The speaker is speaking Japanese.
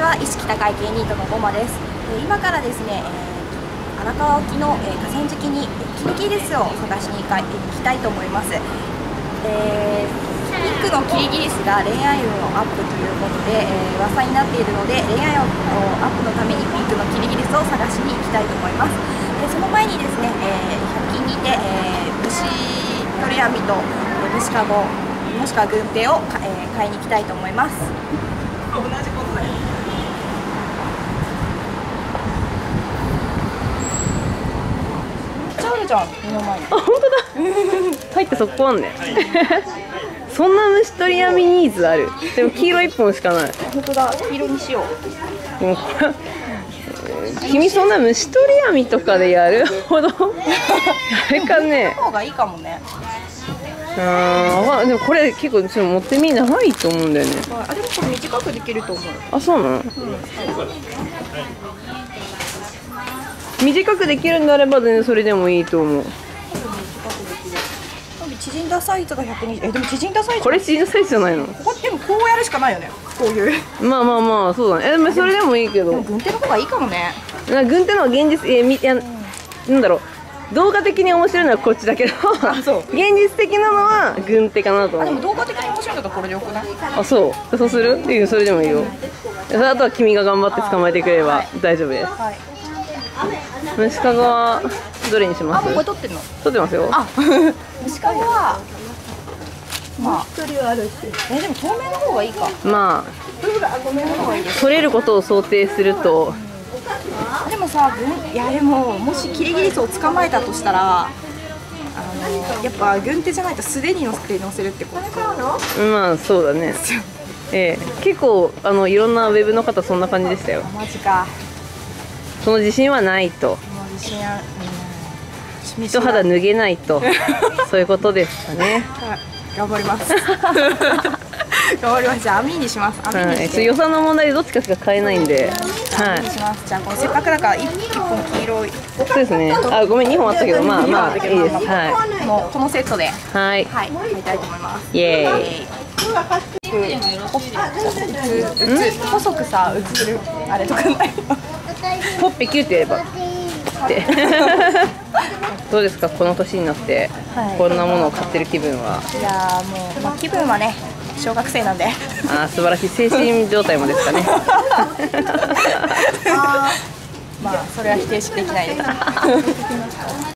は意識高い芸人とのゴマです、えー今からですね、えー荒川沖の、えー河川敷にえキリギリスを探しに行か行きたいと思います、えーピンクのキリギリスが恋愛運をアップということで、えー噂になっているので恋愛運をアップのためにピンクのキリギリスを探しに行きたいと思います。でその前にですね、えー100均にて、えー虫取り網と、え虫かごもしくは軍手を、えー買いに行きたいと思います。同じことだよめっちゃん目の前にあ本当だ。入って速攻あんねそんな虫取り網ニーズある。でも黄色一本しかない。本当だ。黄色にしよう。もうこれ君そんな虫取り網とかでやる ほど？あれかね。方がいいかもね。あでもこれ結構ちょっと持ってみないと思うんだよね。あでもこれ短くできると思う。あそうなの、短くできるんであれば全然それでもいいと思う。縮んだサイズが120えでも縮んだサイズ。これ小さいじゃないの？ここでもこうやるしかないよね。こういう。まあまあまあそうだね。えでもそれでもいいけど。軍手の方がいいかもね。な軍手の現実えみいやなんだろう。動画的に面白いのはこっちだけど。そう。現実的なのは軍手かなとあで思うも動画的に面白いんだったらこれでよくない？あそう。そうする？いいよそれでもいいよ。あとは君が頑張って捕まえてくれれば大丈夫です。はい虫かごはどれにします？あこれ撮ってんの？撮ってますよ。あ虫かごはまあえでも透明の方がいいか。まあ取れることを想定すると。でもさ軍いやでももしキリギリスを捕まえたとしたらあのやっぱ軍手じゃないと素手に乗せて乗せるってことまあそうだね。ええ結構あのいろんなウェブの方そんな感じでしたよ。マジかその自信はないと。自信あるうん一肌脱げないと。そういうことですかね。はい。頑張ります。頑張ります。じゃあ網にします。網はい、にして、そう予算の問題でどっちかしか買えないんで、は網にします。じゃあこのせっかくだから一一本黄色い。い、そうですね。あ、ごめん、2本あったけど、まあまあいいです。はもうこのセットで。い、はい、はい。買いたいと思います。イエーイ。細くさ映るあれとかないポッペキューってやれば。って。どうですか、この年になって、はいこんなものを買ってる気分は？いやーもう、まあ、気分はね小学生なんであー、素晴らしい精神状態もですかね。まあそれは否定しできないです